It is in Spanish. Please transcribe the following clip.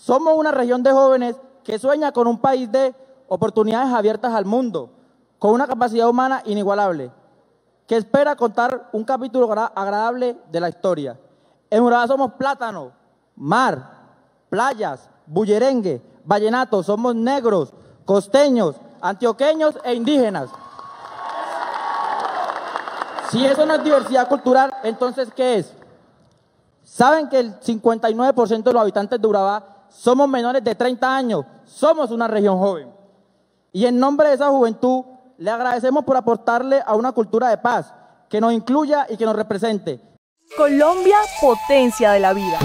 Somos una región de jóvenes que sueña con un país de oportunidades abiertas al mundo, con una capacidad humana inigualable, que espera contar un capítulo agradable de la historia. En Urabá somos plátano, mar, playas, bullerengue, vallenato, somos negros, costeños, antioqueños e indígenas. Si eso no es diversidad cultural, entonces ¿qué es? ¿Saben que el 59% de los habitantes de Urabá somos menores de 30 años? Somos una región joven. Y en nombre de esa juventud, le agradecemos por aportarle a una cultura de paz, que nos incluya y que nos represente. Colombia, potencia de la vida.